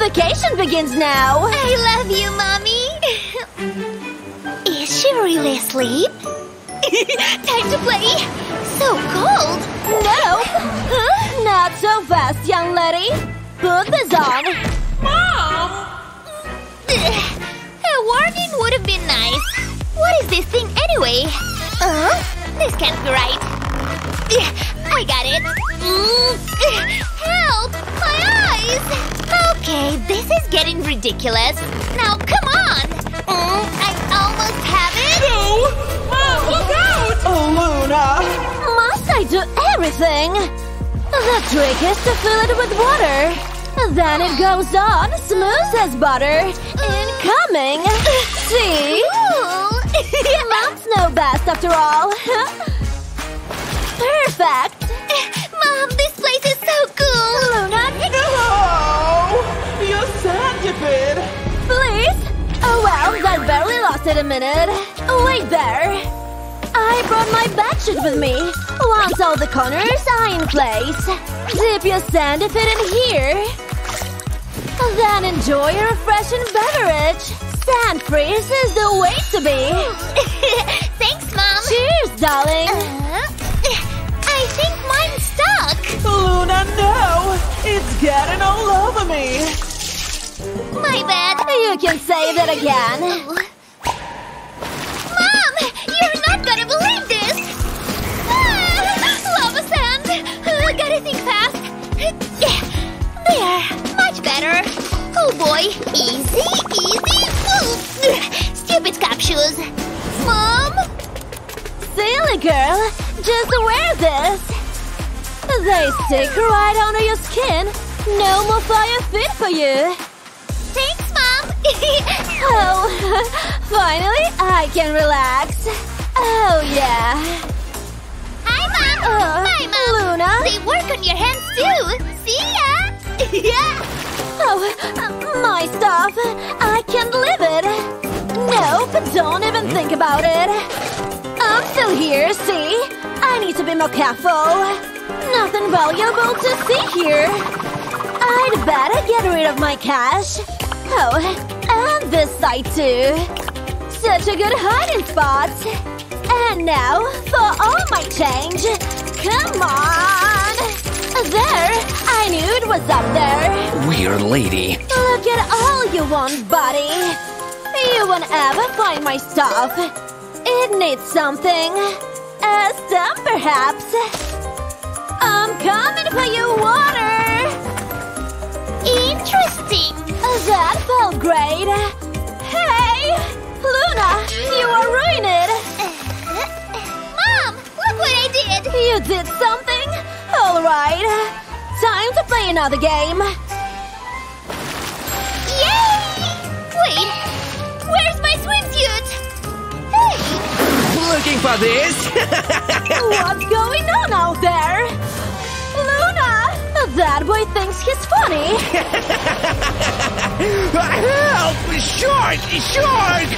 vacation begins now. I love you, Mommy. Is she really asleep? Time to play. So cold. No. Huh? Not so fast, young lady. Put this on. Mom! A warning would have been nice. What is this thing anyway? Uh, this can't be right. I got it. Help! My eyes! Okay, this is getting ridiculous. Now, come on! Mm, I almost have it! No! Mom, look out! Oh, Luna! Must I do everything? The trick is to fill it with water. Then it goes on, smooth as butter. Incoming! See? Moms know best after all. Perfect! This place is so cool! Luna, No! You centipede! please? Oh well, that barely lasted a minute. Wait there. I brought my bedsheet with me. Once all the corners are in place, dip your sandifit in here. Then enjoy a refreshing beverage. Sand freeze is the way to be. Thanks, Mom! Cheers, darling. Uh, Luna, no! It's getting all over me! My bad. You can say that again. Mom! You're not gonna believe this! Ah, lava sand! Uh, gotta think fast. There! Much better. Oh boy. Easy, easy. Ooh. Stupid capsules. Mom? Silly girl, just wear this. They stick right under your skin. No more fire fit for you. Thanks, Mom! Oh, finally I can relax. Oh, yeah. Hi, Mom! Uh, Bye, Mom! Luna? They work on your hands, too! See ya! yeah! Oh, my stuff. I can't leave it. Nope, don't even think about it. I'm still here, see? I need to be more careful. Nothing valuable to see here. I'd better get rid of my cash. Oh, and this side too. Such a good hiding spot. And now, for all my change. Come on! There! I knew it was up there. Weird lady. Look at all you want, buddy. You won't ever find my stuff. It needs something. A stump, perhaps. I'm coming for you, water! Interesting! That felt great. Hey! Luna, you are it! Mom! Look what I did! You did something? Alright. Time to play another game. Yay! Wait! Looking for this? What's going on out there? Luna! That boy thinks he's funny. Help! Shark! Shark!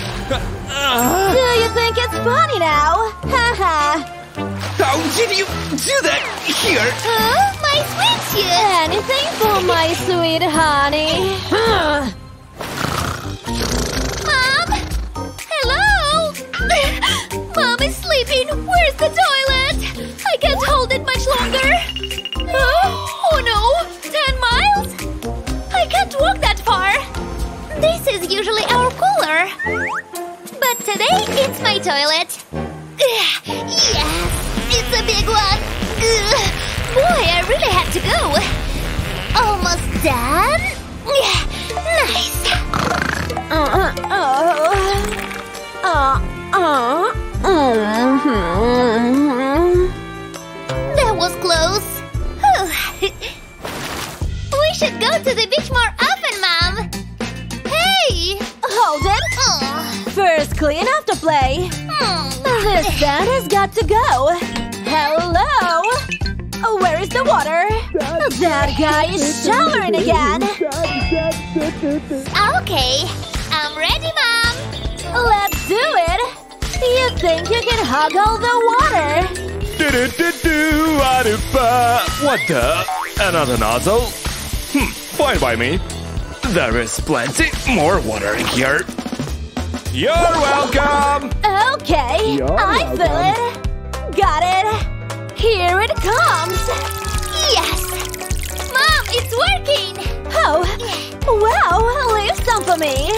Uh, Do you think it's funny now? Haha. how did you do that here? Huh? My swimsuit! Anything for my sweet honey. sleeping. Where's the toilet? I can't hold it much longer. Huh? Oh no! Ten miles? I can't walk that far. This is usually our cooler. But today, it's my toilet. Yes! It's a big one! Boy, I really had to go. Almost done? Nice! Uh, uh, uh, uh, mhm. That was close. we should go to the beach more often, Mom. Hey! Hold it. Oh, First, clean up the play. hmm. This sand has got to go. Hello? Oh, Where is the water? That guy is showering again. Okay, I'm ready, Mom. Let's do it. You think you can hug all the water? Do-do-do-do, ah-do-ba. What the? Another nozzle? Hmm, fine by me. There is plenty more water in here. You're welcome! Okay, I fill it. Got it. Here it comes. Yes! Mom, it's working! Oh, wow, leave some for me.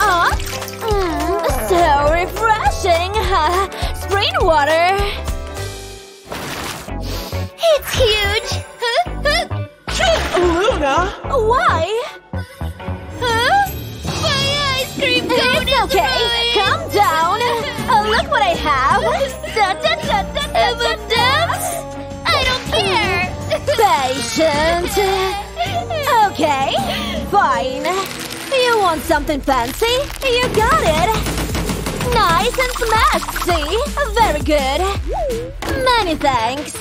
Oh, mm, so refreshing. Spring water. It's huge! Luna! Why? Huh? My ice cream cone It's is okay. ruined. Calm down. Oh, look what I have. Da, da, da, da, da, da, da. I don't care! Patient. Okay, fine. You want something fancy? You got it. Nice and smashed? Very good. Many thanks.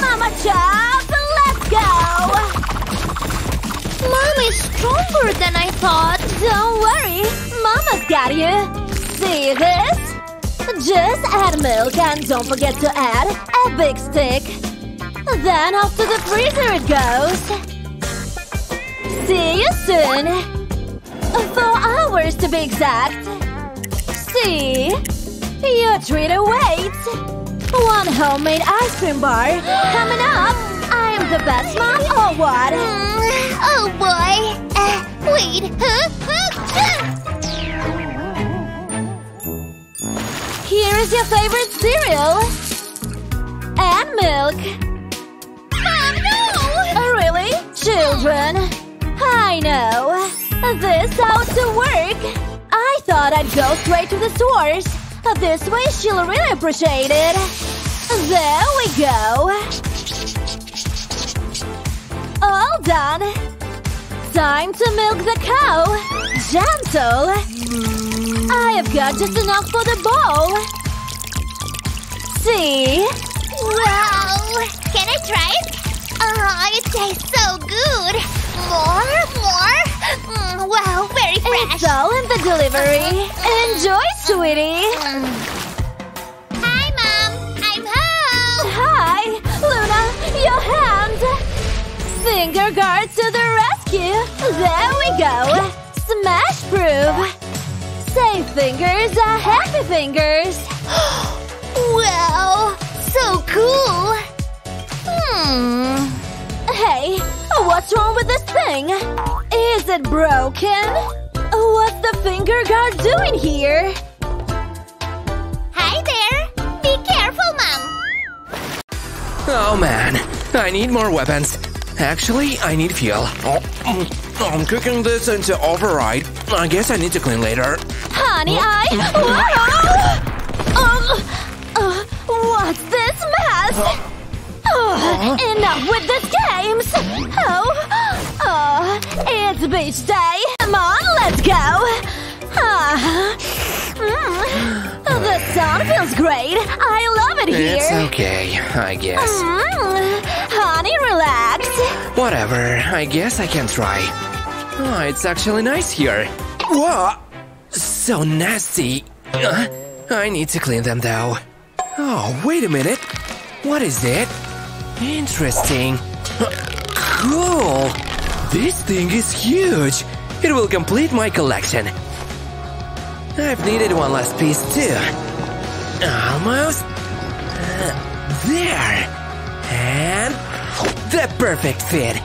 Mama Chop, let's go! Mom is stronger than I thought. Don't worry, Mama's got you. See this? Just add milk and don't forget to add a big stick. Then off to the freezer it goes. See you soon. Four hours to be exact. See? Your treat awaits. One homemade ice cream bar. Coming up. I am the best mom or what? Mm, oh boy. Uh, wait. Huh? Huh? Here is your favorite cereal. And milk. Mom, no! Oh, really? Children. I know. This ought to work. I thought I'd go straight to the source. This way she'll really appreciate it. There we go. All done. Time to milk the cow. Gentle. I have got just enough for the bowl. See? Wow! Can I try it? Oh, it tastes so good! More, more! Mm, wow, very fresh! It's all in the delivery. Enjoy, sweetie. Hi, Mom! I'm home! Hi, Luna, your hand. Finger guards to the rescue. There we go. Smash proof. Safe fingers are happy fingers. Wow! So cool! Wrong with this thing? Is it broken? What's the finger guard doing here? Hi there! Be careful, Mom! Oh man, I need more weapons. Actually, I need fuel. Oh, I'm cooking this into override. I guess I need to clean later. Honey, I. Whoa! Um, uh, what's this mess? Oh, enough with games! Oh, oh, it's beach day. Come on, let's go. Ah, mm, the sun feels great. I love it here. It's okay, I guess. Mm, honey, relax. Whatever, I guess I can try. Oh, it's actually nice here. Whoa! So nasty. Uh, I need to clean them though. Oh, wait a minute. What is it? Interesting. Cool. This thing is huge. It will complete my collection. I've needed one last piece too. Almost. Uh, there. And the perfect fit.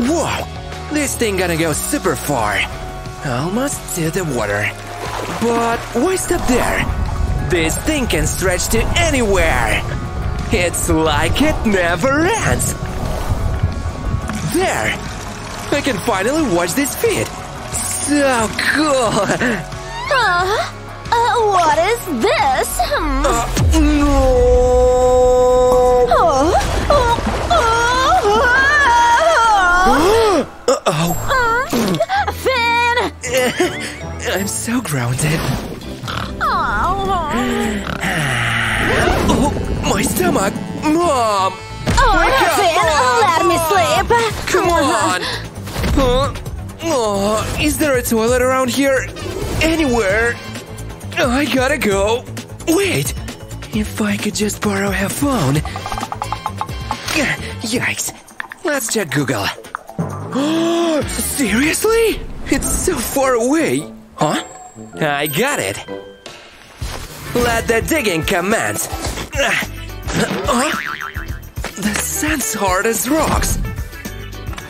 Whoa! This thing gonna go super far. Almost to the water. But why stop there? This thing can stretch to anywhere. It's like it never ends. There! I can finally watch this fit. So cool! Uh, uh, what is this? Hmm. Uh, no! Oh, oh, oh, Uh-oh. oh. Finn! I'm so grounded. Oh, Oh, my stomach! Mom! oh Wake up, Finn, Mom! let me sleep. Come uh-huh. on! Huh? Oh, is there a toilet around here? Anywhere? I gotta go. Wait! If I could just borrow her phone. Yikes. Let's check Google. Seriously? It's so far away. Huh? I got it. Let the digging commence. Huh? The sand's hard as rocks.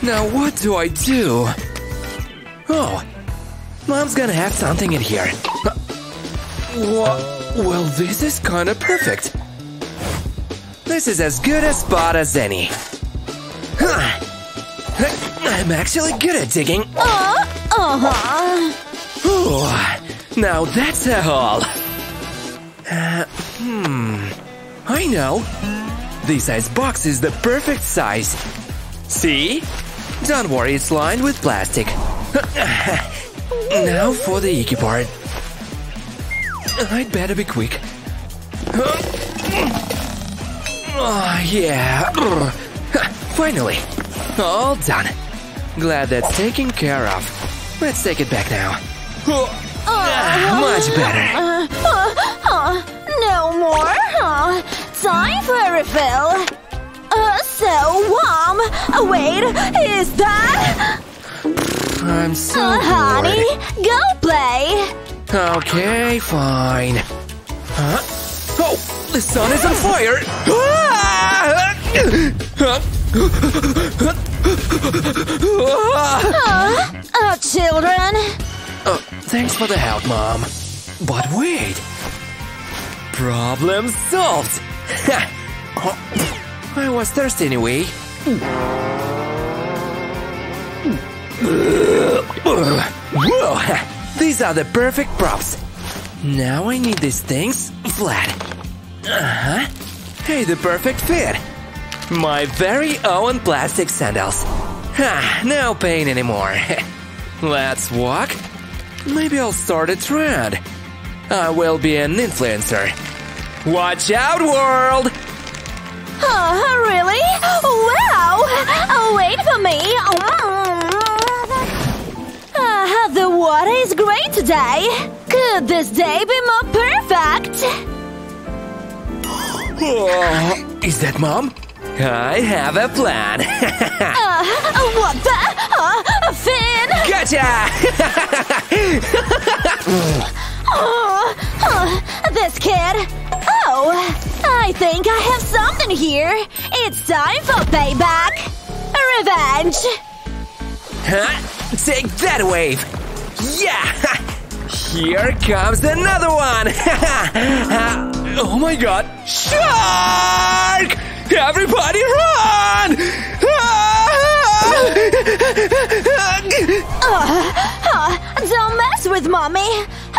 Now what do I do? Oh, Mom's gonna have something in here. Wha- Well, this is kinda perfect. This is as good a spot as any. Huh. I'm actually good at digging. Uh, uh-huh. Ooh, now that's a hole. Uh, hmm. I know. This ice box is the perfect size. See? Don't worry, it's lined with plastic. now for the icky part. I'd better be quick. Oh, yeah. Finally. All done. Glad that's taken care of. Let's take it back now. Much better. Uh, uh, uh, no more? Time for a refill. Uh, so warm. Uh, wait, is that? I'm so Uh, honey, go play. Okay, fine. Huh? Oh, the sun is on fire! Uh, uh, children. Uh, thanks for the help, Mom. But wait. Problem solved! Ha! I was thirsty anyway. Whoa! These are the perfect props. Now I need these things flat. Uh-huh. Hey, the perfect fit. My very own plastic sandals. No pain anymore. Let's walk. Maybe I'll start a trend. I will be an influencer. Watch out, world! Oh, really? Wow! Oh, wait for me. Uh, the water is great today. Could this day be more perfect? Oh, is that mom? I have a plan. Uh, what the? Uh, Finn? Gotcha! Oh, uh, this kid. Oh, I think I have something here. It's time for payback. Revenge. huh? Take that wave! Yeah! Here comes another one! oh my god! Shark! Everybody run! With mommy.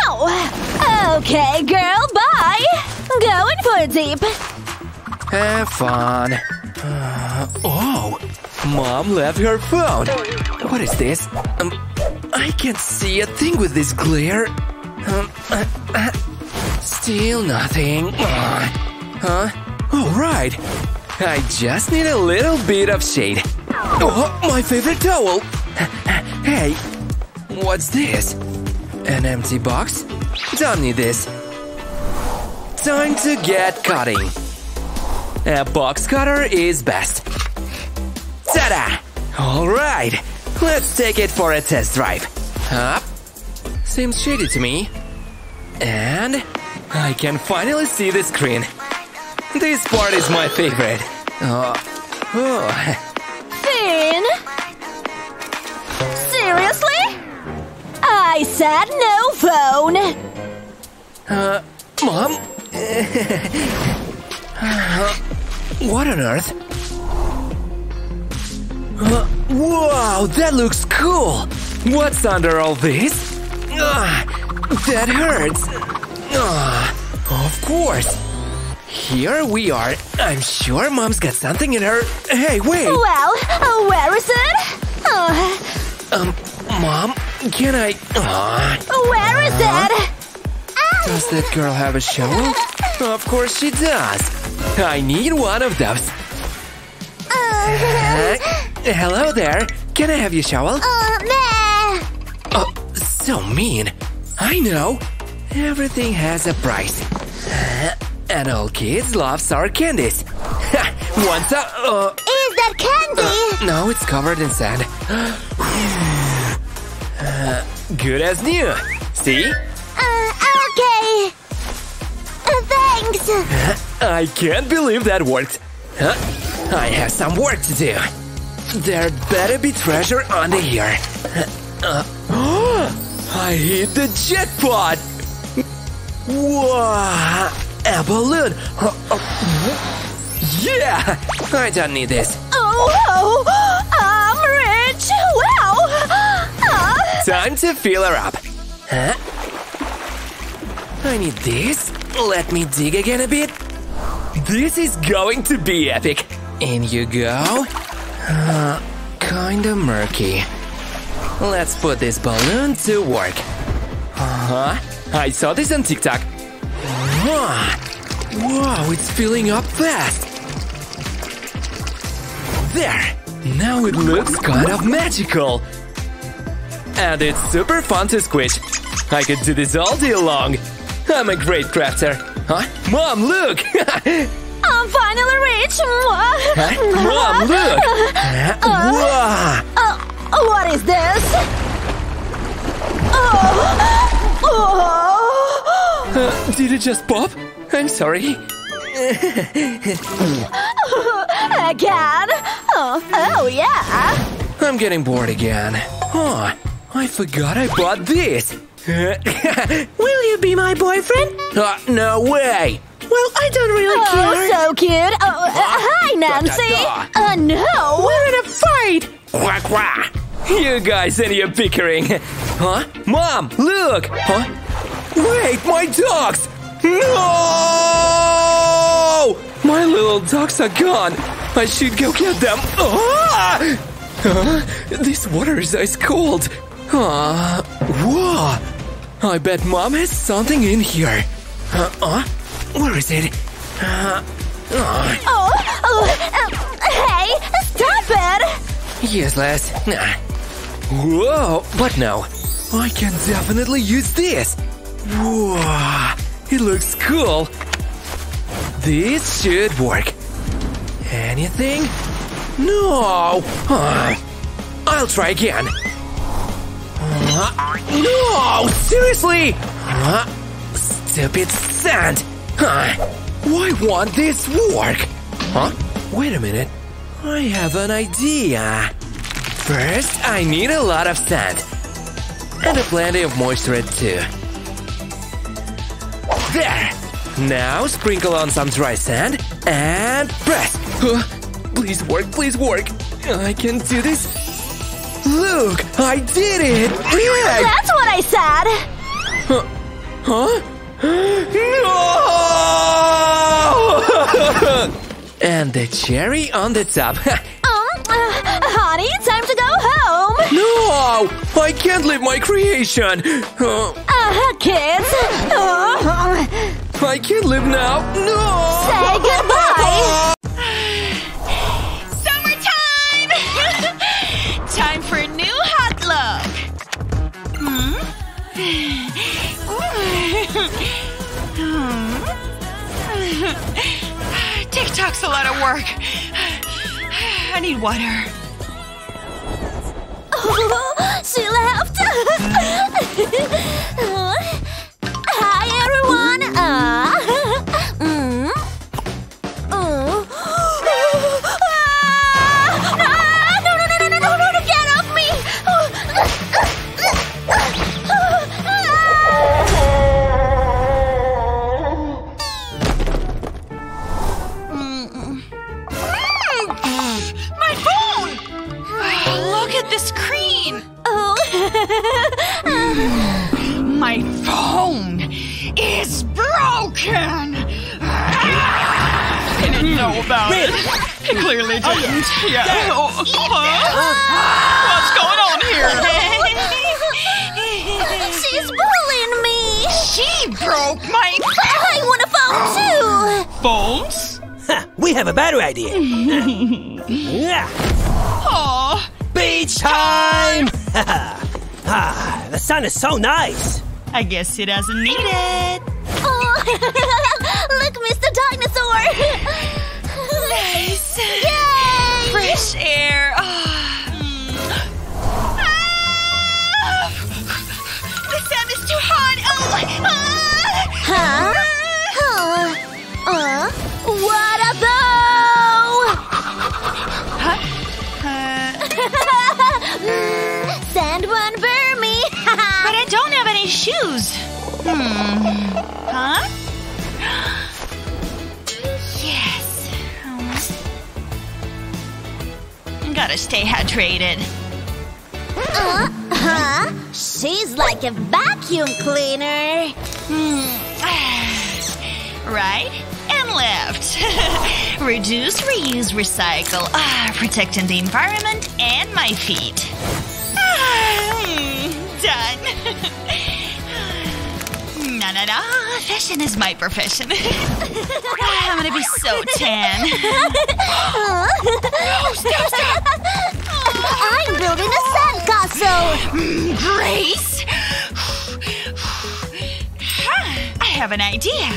Oh, okay, girl, bye. Going for a deep. Have fun. Uh, oh, mom left her phone. What is this? Um, I can't see a thing with this glare. Um, uh, uh, still nothing. Uh, huh? Alright! I just need a little bit of shade. Oh, my favorite towel. Hey, what's this? An empty box? Don't need this. Time to get cutting. A box cutter is best. Ta-da! Alright, let's take it for a test drive. Up. Seems shady to me. And I can finally see the screen. This part is my favorite. Oh, oh. Finn? Seriously? I said no phone. Uh, Mom? Uh, what on earth? Uh, wow, that looks cool! What's under all this? Ah, that hurts! Ah, of course! Here we are. I'm sure Mom's got something in her. Hey, wait! Well, uh, where is it? Uh, Um, Mom, can I. Ah, where is it? does that girl have a shovel? Of course she does! I need one of those. Uh, hello there. Can I have your shovel? Uh, meh. Oh, so mean. I know. Everything has a price. Uh, and all kids love sour candies. Ha, What's up? Uh, Is that candy? no, it's covered in sand. Good as new. See? Uh, okay. Uh, thanks. I can't believe that worked. Huh? I have some work to do. There better be treasure under here. Uh, I hit the jackpot! Wow! A balloon! Uh, Yeah! I don't need this. Oh, oh, Time to fill her up. Huh? I need this. Let me dig again a bit. This is going to be epic. In you go. Uh, kinda murky. Let's put this balloon to work. Uh-huh. I saw this on TikTok. Wow, it's filling up fast. There. Now it looks kind of magical. And it's super fun to squish. I could do this all day long. I'm a great crafter. Huh? Mom, look! I'm finally rich. Mwah. Mom, look! Wow! Uh, what is this? Oh. Oh. Uh, did it just pop? I'm sorry. Again? Oh, oh yeah. I'm getting bored again. Oh, I forgot I bought this. Will you be my boyfriend? Uh, no way. Well, I don't really care. Oh, so cute. Oh, uh, hi, Nancy. Uh, no. We're in a fight! Quack quack! You guys and your bickering. Huh? Mom, look! Huh? Wait, my dogs! No! My little dogs are gone. I should go get them. Ah! Huh? This water is ice cold. Ah, whoa! I bet mom has something in here. Uh, uh, where is it? Uh, uh. Oh, oh, uh, hey, stop it. Useless. Nah. Whoa, but no. I can definitely use this. Whoa, it looks cool. This should work. Anything? No. I'll try again. Ah, no, seriously. Ah, stupid sand. Ah, why won't this work? Huh? Wait a minute. I have an idea. First, I need a lot of sand. And a plenty of moisture too. There! Now sprinkle on some dry sand and press. Huh, please work, please work. I can do this. Look, I did it! Yeah! That's what I said. Huh? huh? No! and the cherry on the top. Um, uh, honey, time to go home. no! I can't leave my creation! Uh, Uh, kids. Uh, I can't live now. No! say goodbye. TikTok's a lot of work. I need water. Oh, she left. Clearly yeah. Oh, huh? What's going on here? She's bullying me. She broke my I want a phone too. phones? Ha, we have a better idea. yeah. Aw, Beach time! ah, the sun is so nice. I guess he doesn't need it. Oh, look, Mr. Dinosaur. Nice. fresh air. ah! ah. The sun is too hot. Oh. Ah. Huh? Ah. Huh? Uh, what a bow! Huh? Uh. Send one for me. but I don't have any shoes. Hmm. Huh? Gotta stay hydrated. Uh, huh? She's like a vacuum cleaner. Right and left. Reduce, reuse, recycle. Ah, protecting the environment and my feet. Ah, mm, done. No, no, no. Fashion is my profession. I'm gonna be so tan. stop, stop. I'm building a sandcastle. Mm, Grace! I have an idea.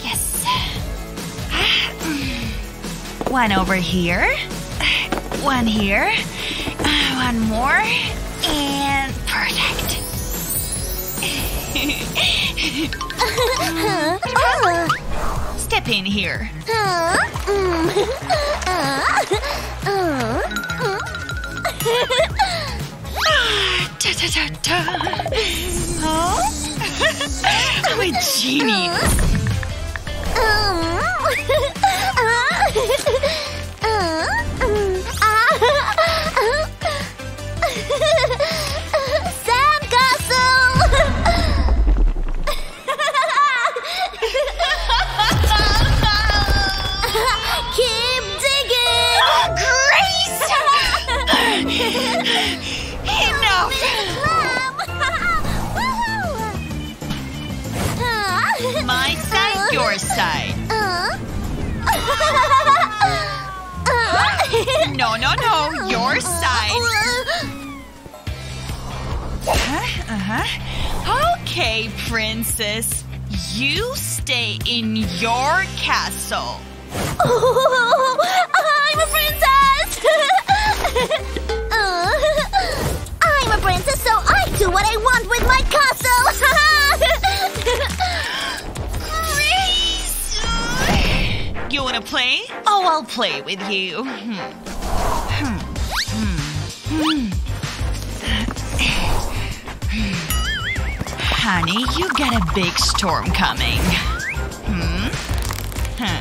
Yes. One over here. One here. One more. And perfect. Step in here. uh, mm, uh, uh, Ta ta ta ta. Oh? I'm a genius. No, no, no. Your side. Huh? Uh-huh. Okay, princess. You stay in your castle. Oh, I'm a princess! Uh, I'm a princess, so I do what I want with my castle! You wanna play? Oh, I'll play with you. Hmm. Honey, you got a big storm coming. Hmm?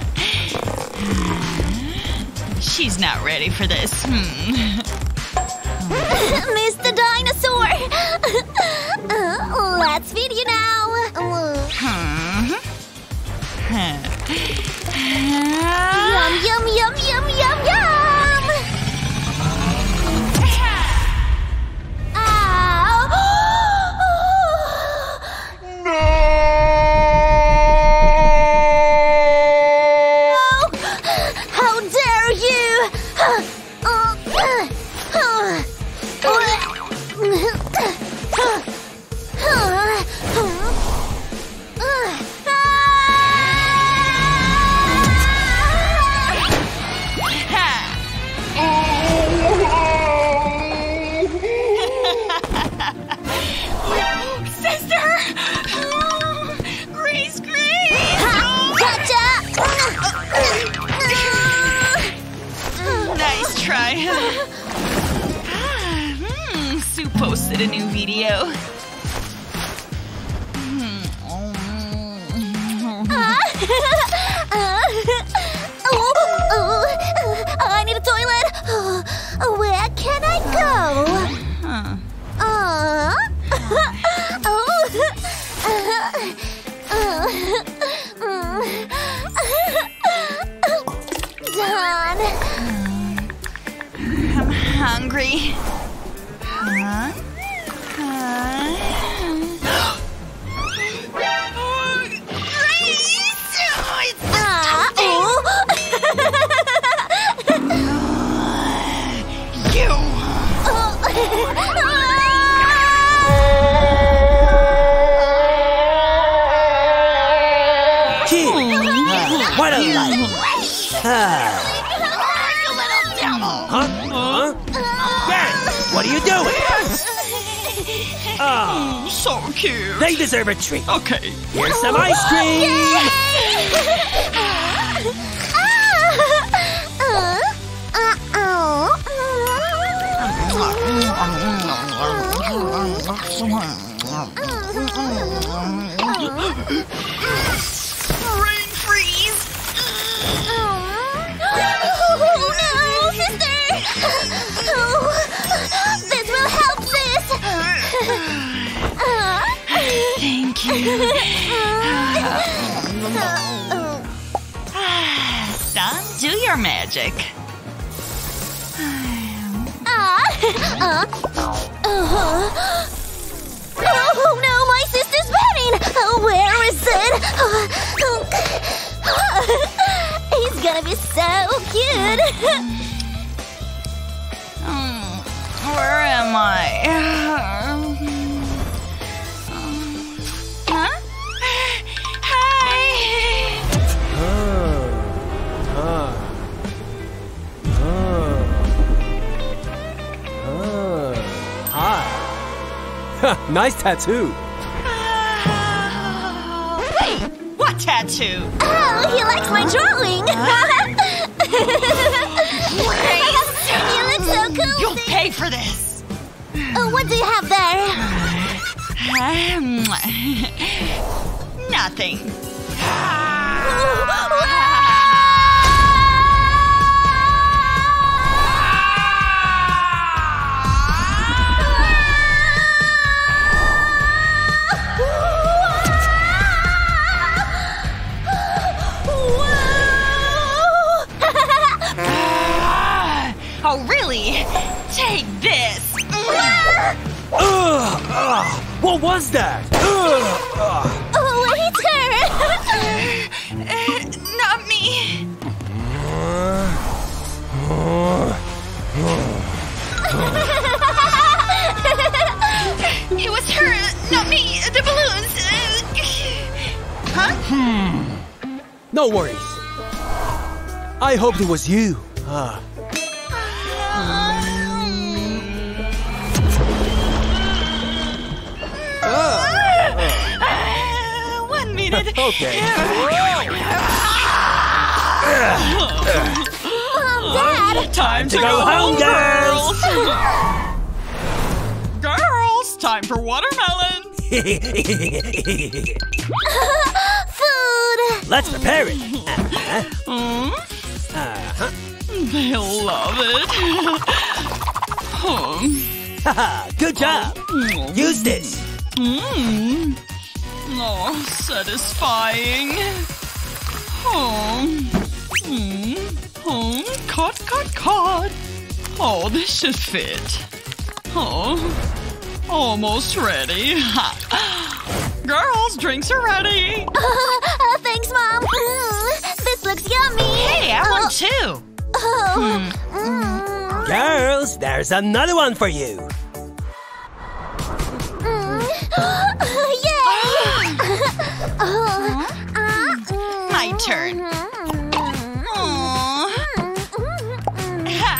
She's not ready for this. Hmm. Mr. Dinosaur! Uh, let's feed you now! Hmm. Hungry. Huh? Huh? Oh, So cute. they deserve a treat. Okay. Here's some ice cream! Son, do your magic. Oh no, my sister's wedding! Oh, where is it? He's gonna be so cute! Hmm, where am I? nice tattoo. Hey, what tattoo? Oh, he likes my drawing! you look so cool! You'll pay for this. Oh, what do you have there? Nothing. Oh, Ugh, ugh, what was that? Ugh, ugh. Oh, later! Uh, not me. It was her, not me. The balloons. Huh? Hmm. No worries. I hoped it was you. Ah. Uh, one minute. Okay. Dad! Time to, go home, girls. girls, time for watermelon. Food! Let's prepare it. Hmm? Uh-huh. They'll love it. Hmm. Haha, Good job. Use this. Mm. Oh, satisfying. Oh. Mm. Oh, cut, cut, cut. Oh, this should fit. Oh, almost ready. Girls, drinks are ready. Uh, thanks, Mom. Mm, this looks yummy. Hey, I want two. Oh. Mm. Girls, there's another one for you. turn. Aww. Ha.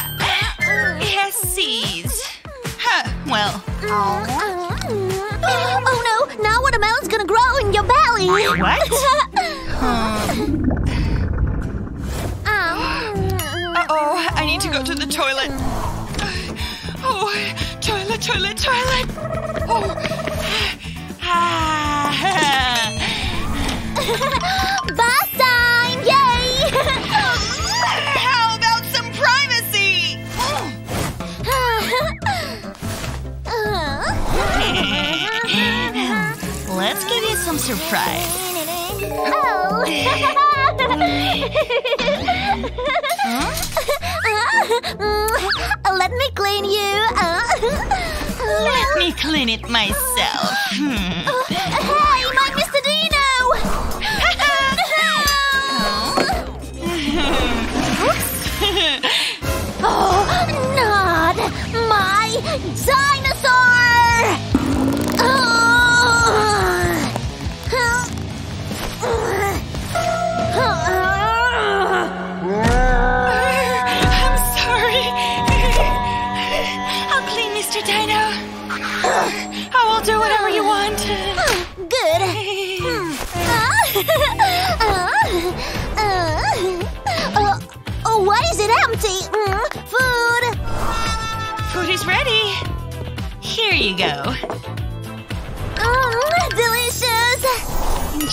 Yeses. Huh, well, Oh no! Now watermelon's gonna grow in your belly! What? uh-oh, I need to go to the toilet. Oh, toilet, toilet, toilet. Oh. Ah. Let's give you some surprise. oh! Let me clean you. Let me clean it myself. Hmm.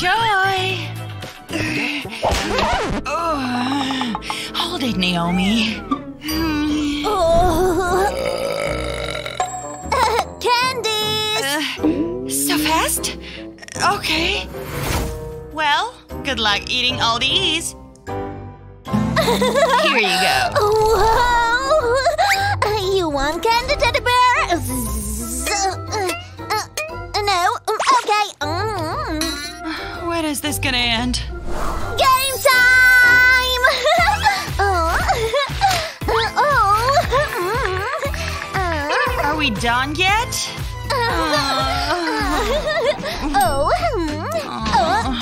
Enjoy. Oh, hold it, Naomi. Oh. Uh, candies. Uh, so fast? Okay. Well, good luck eating all these. Here Here you go. Whoa! You want candy Oh. We done yet? oh. hmm. Oh.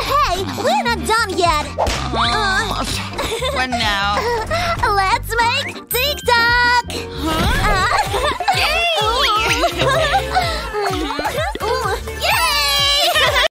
Hey, we're not done yet. When now? Let's make